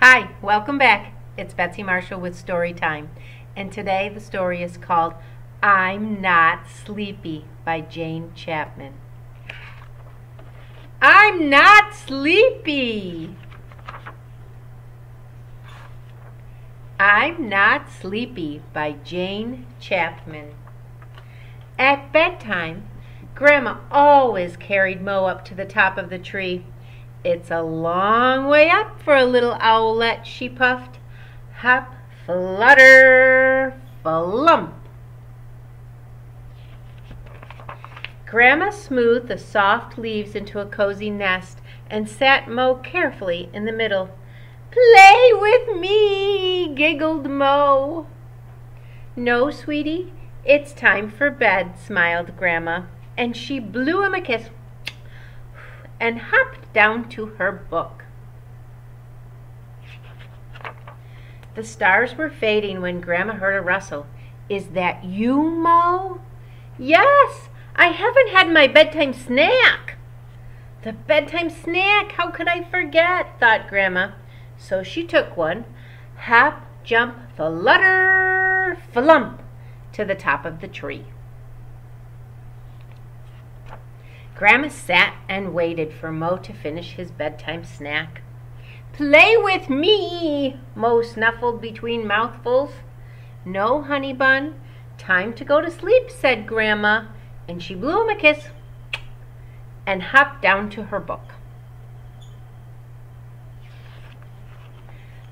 Hi, welcome back. It's Betsy Marshall with Story Time. And today the story is called I'm Not Sleepy by Jane Chapman. I'm not sleepy. I'm Not Sleepy by Jane Chapman. At bedtime, Grandma always carried Mo up to the top of the tree. It's a long way up for a little owlet, she puffed. Hop, flutter, flump. Grandma smoothed the soft leaves into a cozy nest and sat Mo carefully in the middle. Play with me, giggled Mo. No, sweetie, it's time for bed, smiled Grandma, and she blew him a kiss and hopped down to her book. The stars were fading when Grandma heard a rustle. Is that you, Mo? Yes, I haven't had my bedtime snack. The bedtime snack, how could I forget? thought Grandma. So she took one, hop, jump, flutter, flump, to the top of the tree. Grandma sat and waited for Mo to finish his bedtime snack. Play with me, Mo snuffled between mouthfuls. No, honey bun, time to go to sleep, said Grandma, and she blew him a kiss and hopped down to her book.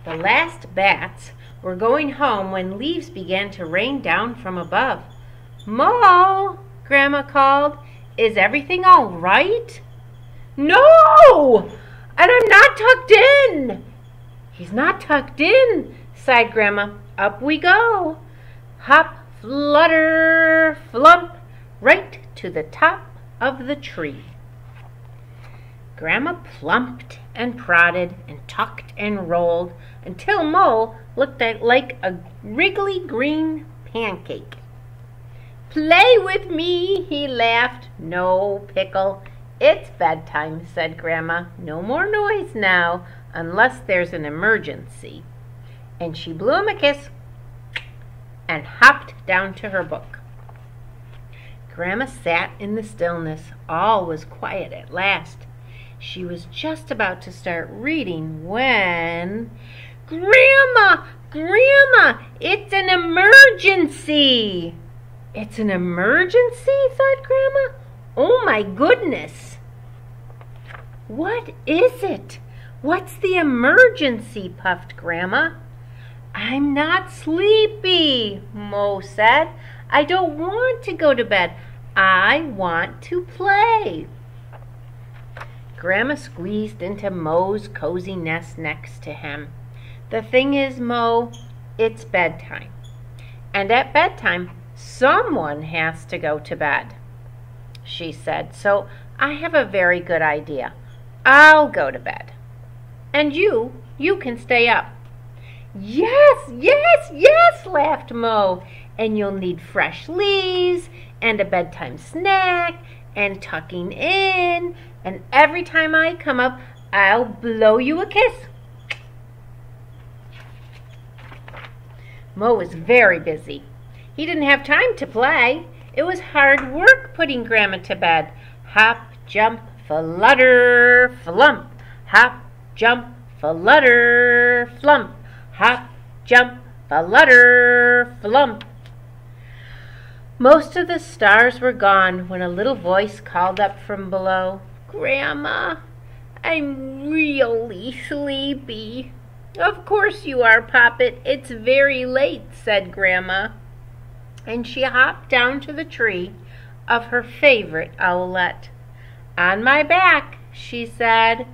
The last bats were going home when leaves began to rain down from above. Mo, Grandma called, is everything all right? No! And I'm not tucked in! He's not tucked in, sighed Grandma. Up we go. Hop, flutter, flump, right to the top of the tree. Grandma plumped and prodded and tucked and rolled until Mo looked like a wriggly green pancake. Play with me, he laughed. No, Pickle, it's bedtime, said Grandma. No more noise now, unless there's an emergency. And she blew him a kiss and hopped down to her book. Grandma sat in the stillness. All was quiet at last. She was just about to start reading when. Grandma! Grandma! It's an emergency! It's an emergency? thought Grandma. Oh my goodness! What is it? What's the emergency? puffed Grandma. I'm not sleepy, Mo said. I don't want to go to bed. I want to play. Grandma squeezed into Mo's cozy nest next to him. The thing is, Mo, it's bedtime. And at bedtime, someone has to go to bed, she said. So I have a very good idea. I'll go to bed. And you, you can stay up. Yes, yes, yes, laughed Mo. And you'll need fresh leaves and a bedtime snack and tucking in. And every time I come up, I'll blow you a kiss. Mo was very busy. He didn't have time to play. It was hard work putting Grandma to bed. Hop, jump, flutter, flump. Hop, jump, flutter, flump. Hop, jump, flutter, flump. Most of the stars were gone when a little voice called up from below. Grandma, I'm really sleepy. Of course you are, Poppet. It's very late, said Grandma. And she hopped down to the tree of her favorite owlet. On my back, she said.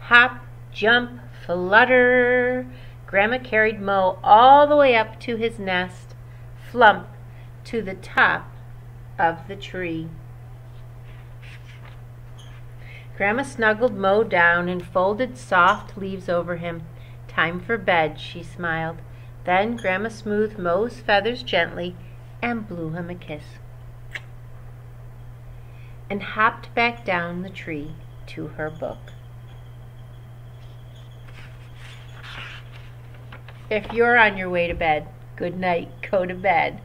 Hop, jump, flutter. Grandma carried Mo all the way up to his nest, flump to the top of the tree. Grandma snuggled Mo down and folded soft leaves over him. Time for bed, she smiled. Then Grandma smoothed Mo's feathers gently and blew him a kiss. And hopped back down the tree to her book. If you're on your way to bed, good night, go to bed.